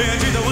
也记得我。